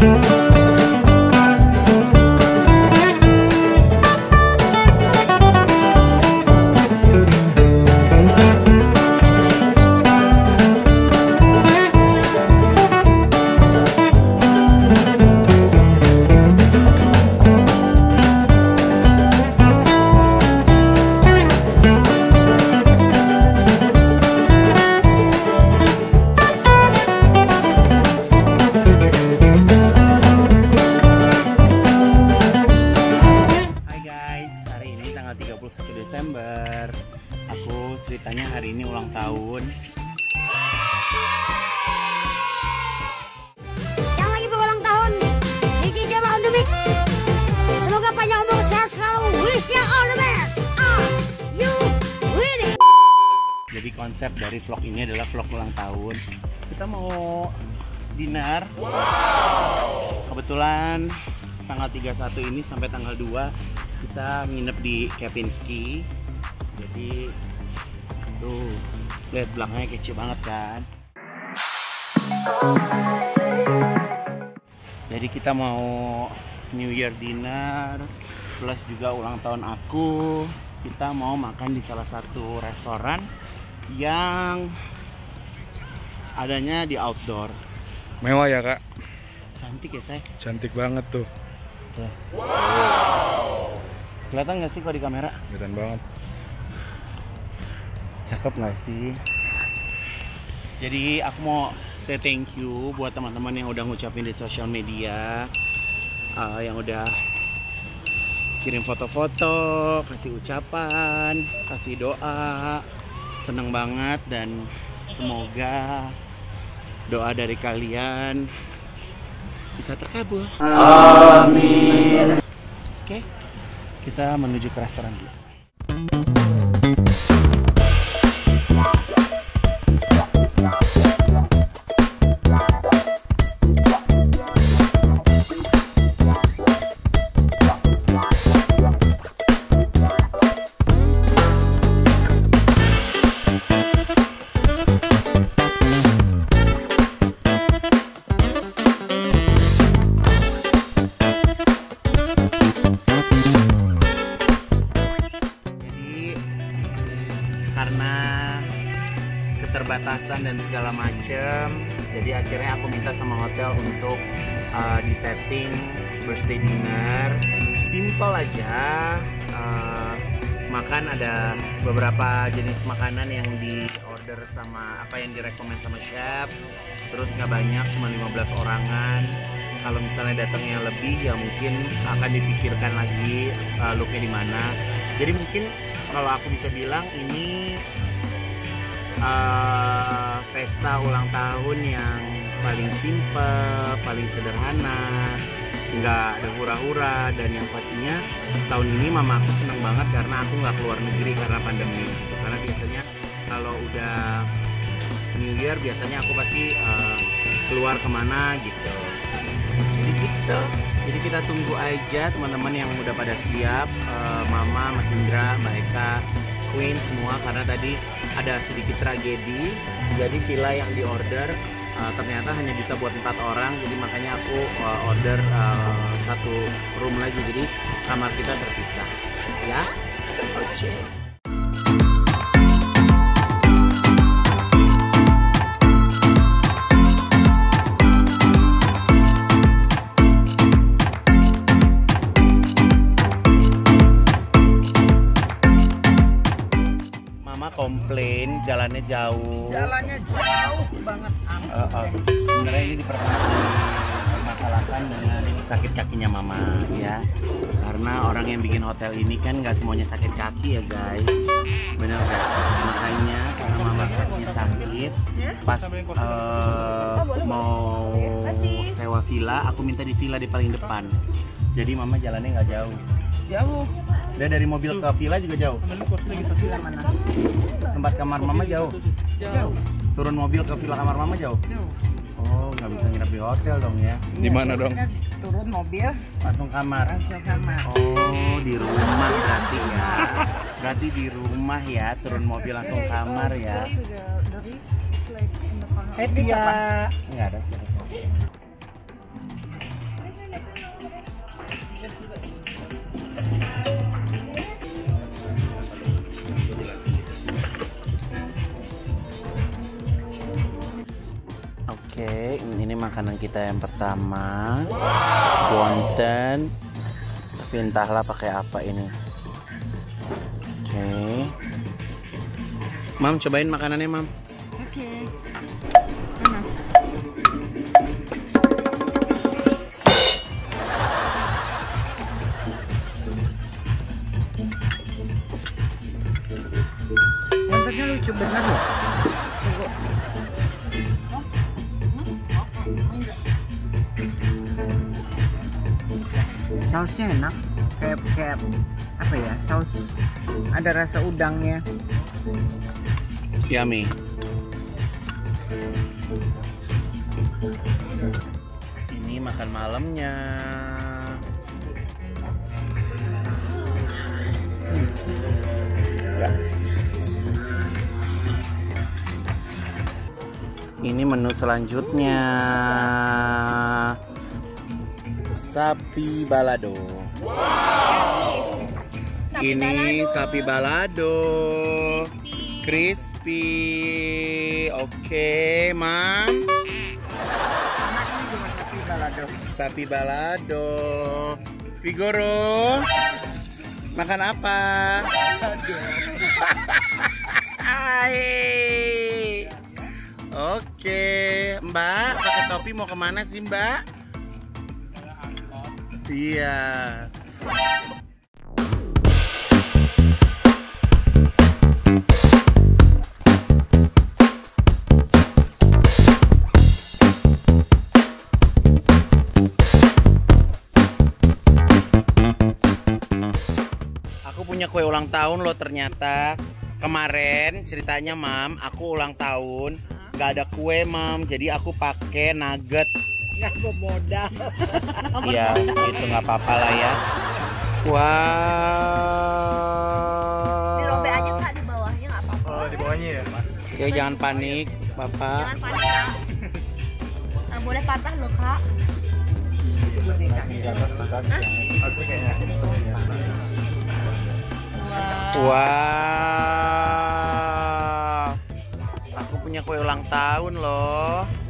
Hai Aku ceritanya hari ini ulang tahun. Yang lagi berulang tahun Diki Dewa on the mic Semoga panjang umur sehat selalu. Wish you all the best. Are you ready? Jadi konsep dari vlog ini adalah vlog ulang tahun. Kita mau dinner. Kebetulan tanggal 31 ini sampai tanggal 2 Kita nginep di Kepinski. Jadi Tuh Lihat belakangnya kece banget kan Jadi kita mau New Year dinner plus juga ulang tahun aku. Kita mau makan di salah satu restoran yang adanya di outdoor. Mewah ya kak, Cantik ya say. cantik banget tuh, Kelihatan nggak sih kalau di kamera? kelihatan banget. Cakep nggak sih? Jadi aku mau say thank you buat teman-teman yang udah ngucapin di sosial media, uh, yang udah kirim foto-foto, kasih ucapan, kasih doa, seneng banget dan semoga doa dari kalian bisa terkabul. Amin. Oke, kita menuju ke restoran dulu. Uh, disetting birthday dinner. Simple aja. uh, makan ada beberapa jenis makanan yang di order sama apa yang direkomend sama chef. Terus nggak banyak, cuma 15 orangan. Kalau misalnya datangnya lebih ya mungkin akan dipikirkan lagi uh, looknya di mana. Jadi mungkin kalau aku bisa bilang ini uh, pesta ulang tahun yang paling simple, paling sederhana, nggak ada hura-hura dan yang pastinya tahun ini mama aku seneng banget karena aku nggak keluar negeri karena pandemi. Karena biasanya kalau udah New Year biasanya aku pasti uh, keluar ke mana gitu. Jadi gitu. Jadi kita tunggu aja teman-teman yang udah pada siap, eh, Mama, Mas Indra, Mbak Eka, Queen semua karena tadi ada sedikit tragedi. Jadi villa yang di order eh, ternyata hanya bisa buat empat orang, jadi makanya aku eh, order eh, satu room lagi. Jadi kamar kita terpisah, ya. Oke. Mama jauh. jalannya jauh banget Uh, uh, sebenarnya ini dipermasalahkan dengan sakit kakinya mama ya. Karena orang yang bikin hotel ini kan nggak semuanya sakit kaki ya guys. Benar nggak? Makanya karena mama kakinya sakit pas uh, mau sewa villa aku minta di villa di paling depan. Jadi mama jalannya nggak jauh. Jauh dia dari mobil ke villa juga jauh. Tempat kamar mama jauh. jauh. Turun mobil ke villa kamar mama jauh? Jauh. Oh nggak bisa nginep di hotel dong ya. Di mana dong? Turun mobil langsung kamar. langsung kamar. Oh, di rumah berarti ya. Berarti di rumah ya, turun mobil langsung kamar ya. Eh dia enggak ada siapa-siapa. Makanan kita yang pertama. Wonton. Tapi entahlah pakai apa ini. Oke. Mam, cobain makanannya, Mam. Oke. Lucu bener Sausnya enak, kayak kayak apa ya? Saus ada rasa udangnya. Yummy. Ini makan malamnya. Ya. Ini menu selanjutnya. Sapi balado. Ini sapi balado. Crispy. Oke, Mam. Sapi balado. Figoro. Makan apa? Hai. Oke, Mbak, pakai topi mau ke mana sih, Mbak? Iya. Aku punya kue ulang tahun loh ternyata. Kemarin ceritanya mam, aku ulang tahun, nggak ada kue mam, jadi aku pakai nugget. Nggak mau modal. Iya, itu nggak apa-apa lah ya. Wow. Dirobek aja kak di bawahnya nggak apa-apa. Oh, di bawahnya ya, Mas. Oke, jangan panik, Bapak. Jangan panik kak. Nggak boleh patah loh kak. Kayaknya. Wow. Aku punya kue ulang tahun loh.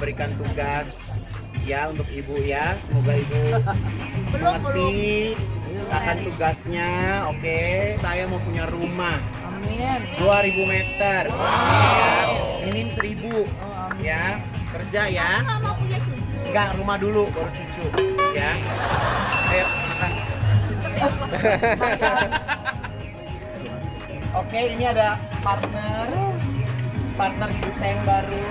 Memberikan tugas ya untuk ibu ya. Semoga ibu mengerti akan tugasnya. Oke, saya mau punya rumah Amin. 2000 meter. Ya. Minim 1000 ya. Kerja ya. Mau punya cucu. Enggak, rumah dulu baru cucu ya. Ayo makan. Oke, ini ada partner partner hidup saya yang baru.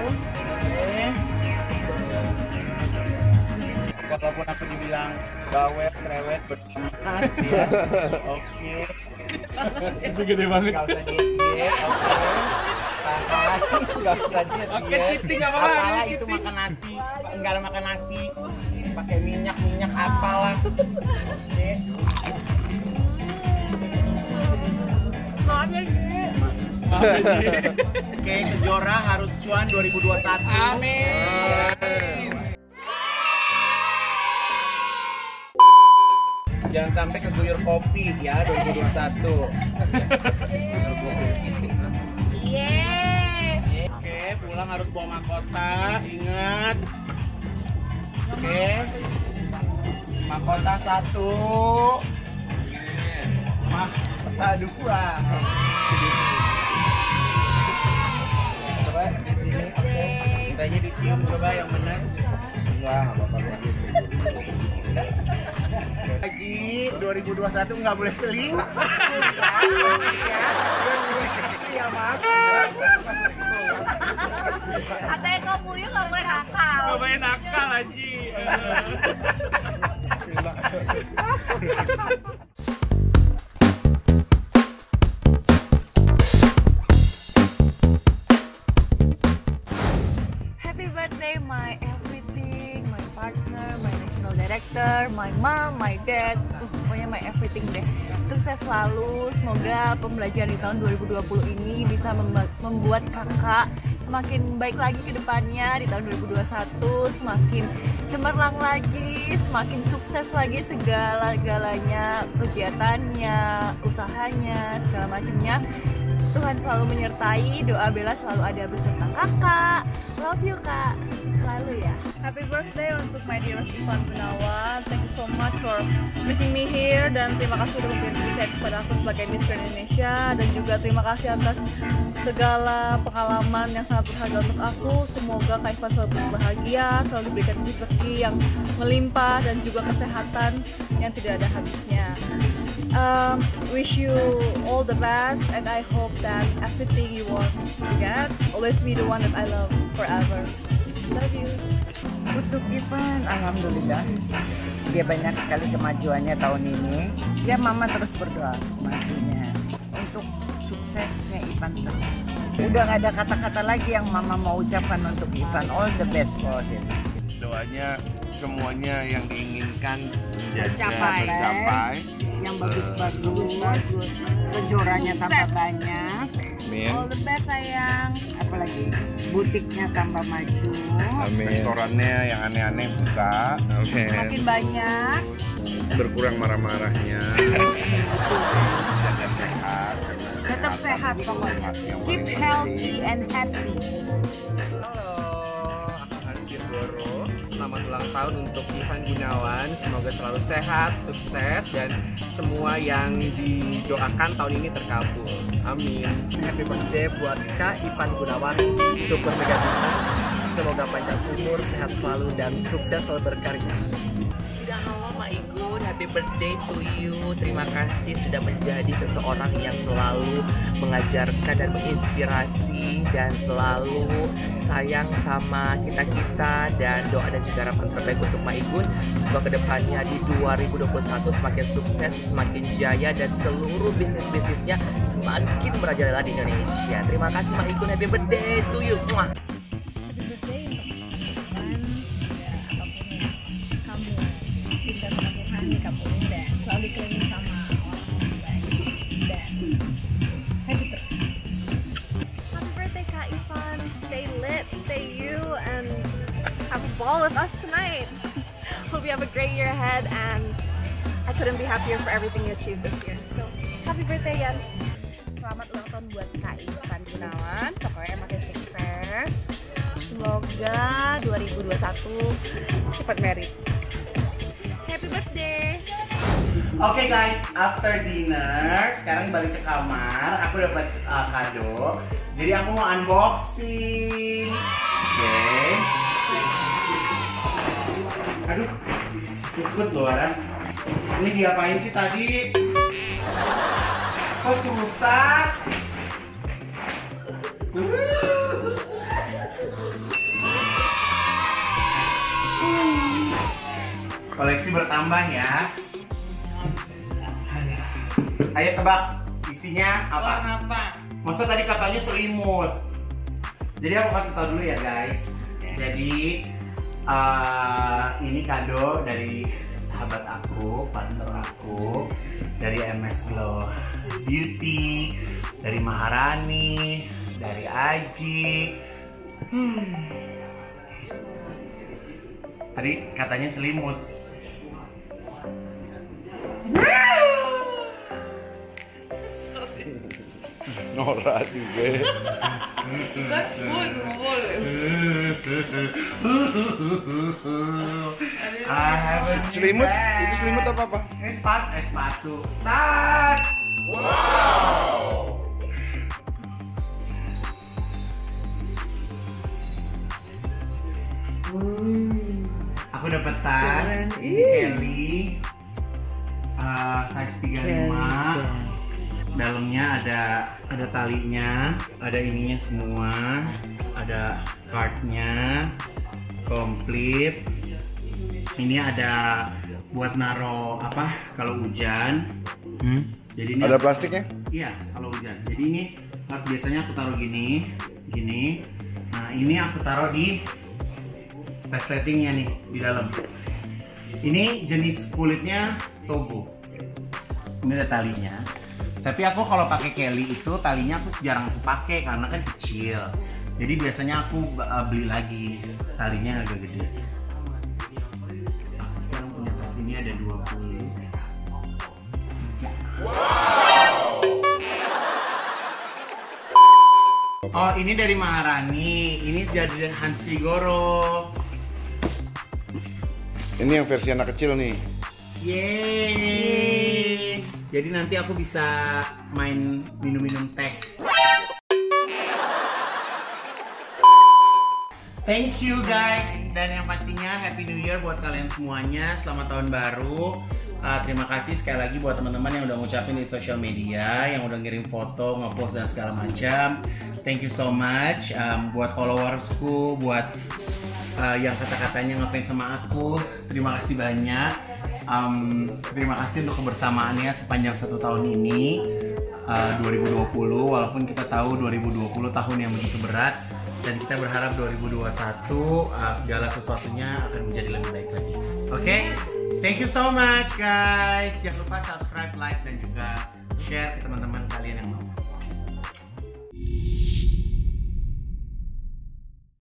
Walaupun aku dibilang bawel, cerewet, bersemangat ya. Oke. Itu gede banget. Gak usah diet, diet, oke. Tahan, gak usah diet, Oke, cheating apa-apa, Apalah itu cheating. makan nasi, enggak ada makan nasi. Pakai minyak, minyak apalah. Oke. Oke, Kejora harus cuan 2021. Amin. Jangan sampai keguyur kopi ya 2021. Yeay. Oke, pulang harus bawa mahkota, ingat. Oke. Mahkota satu. Mahkota dua. Coba di sini, oke. Kitanya dicium coba yang benar. Enggak apa-apa. Haji 2021 nggak boleh seling. Ya, maaf. Katanya kamu yuk gak boleh nakal. Gak main nakal Haji. dad, uh, pokoknya my everything deh. Sukses selalu, semoga pembelajaran di tahun 2020 ini bisa membuat kakak semakin baik lagi ke depannya di tahun 2021, semakin cemerlang lagi, semakin sukses lagi segala-galanya, kegiatannya, usahanya, segala macamnya. Tuhan selalu menyertai, doa Bella selalu ada beserta kakak. Love you kak, selalu ya. Happy birthday untuk my dearest Ivan Gunawan. Thank you so much for meeting me here dan terima kasih sudah memberi insight kepada aku sebagai Miss Grand Indonesia dan juga terima kasih atas segala pengalaman yang sangat berharga untuk aku. Semoga Kak Ivan selalu bahagia, selalu diberikan rezeki yang melimpah dan juga kesehatan yang tidak ada habisnya. Um, wish you all the best and I hope that everything you want to get always be the one that I love forever. Love you. Untuk Ivan, alhamdulillah dia banyak sekali kemajuannya tahun ini. Ya mama terus berdoa majunya untuk suksesnya Ivan terus. Udah nggak ada kata-kata lagi yang mama mau ucapkan untuk Ivan. All the best for him. doanya semuanya yang diinginkan Tercapai. tercapai. Yang bagus-bagus, kejoranya tambah banyak. Amin. All the best sayang. Apalagi butiknya tambah maju. Restorannya yang aneh-aneh buka. Makin banyak. Berkurang marah-marahnya. Jaga sehat. Tetap sehat pokoknya. Keep healthy and happy. Selamat ulang tahun untuk Ivan Gunawan. Semoga selalu sehat, sukses, dan semua yang didoakan tahun ini terkabul. Amin. Happy birthday buat Kak Ivan Gunawan, Super Mega. Semoga panjang umur, sehat selalu, dan sukses selalu berkarya. Happy birthday to you. Terima kasih sudah menjadi seseorang yang selalu mengajarkan dan menginspirasi dan selalu sayang sama kita-kita dan doa dan juga harapan terbaik untuk Mak Igun. Semoga ke depannya di 2021 semakin sukses, semakin jaya dan seluruh bisnis-bisnisnya semakin merajalela di Indonesia. Terima kasih Mak Igun, happy birthday to you. Couldn't be happier for everything you achieved this year. So, happy birthday, Yan. Selamat ulang tahun buat Kak Ivan Gunawan. Pokoknya makin sukses. Semoga 2021 cepat merit. Happy birthday. Oke guys, after dinner, sekarang balik ke kamar. Aku dapat uh, kado. Jadi aku mau unboxing. Oke. Aduh, ikut loh Aran. Ini diapain sih tadi? Kok susah? Koleksi bertambah ya. Ayo tebak isinya apa? apa? Masa tadi katanya selimut. Jadi aku kasih tau dulu ya guys. Jadi eh, ini kado dari sahabat aku, partner aku dari MS Glow Beauty, dari Maharani, dari Aji. Hmm. Tadi katanya selimut. Nora juga. Kan. Selimut? Itu selimut apa apa? Ini sepatu, eh, sepatu. Tas. Wow. Aku dapat tas Kelly uh, size 35 dalamnya ada ada talinya ada ininya semua ada cardnya komplit ini ada buat naro apa kalau hujan jadi ini Ada plastiknya? Iya, kalau hujan. Jadi ini uh, biasanya aku taruh gini, gini. Nah, ini aku taruh di resletingnya nih di dalam. Ini jenis kulitnya Togo. Ini ada talinya. Tapi aku kalau pakai Kelly itu talinya aku jarang aku pakai karena kan kecil. Jadi biasanya aku uh, beli lagi talinya agak gede. Oh ini dari Maharani, ini jadi Hans Vigoro. Ini yang versi anak kecil nih. Yeay. Jadi nanti aku bisa main minum-minum teh. Thank you guys dan yang pastinya Happy New Year buat kalian semuanya. Selamat tahun baru. Uh, terima kasih sekali lagi buat teman-teman yang udah ngucapin di sosial media, yang udah ngirim foto, ngepost dan segala macam. Thank you so much um, buat followersku, buat uh, yang kata-katanya ngefans sama aku. Terima kasih banyak. Um, terima kasih untuk kebersamaannya sepanjang satu tahun ini uh, 2020. Walaupun kita tahu 2020 tahun yang begitu berat dan kita berharap 2021 uh, segala sesuatunya akan menjadi lebih baik lagi. Oke, thank you so much guys. Jangan lupa subscribe, like dan juga share ke teman-teman.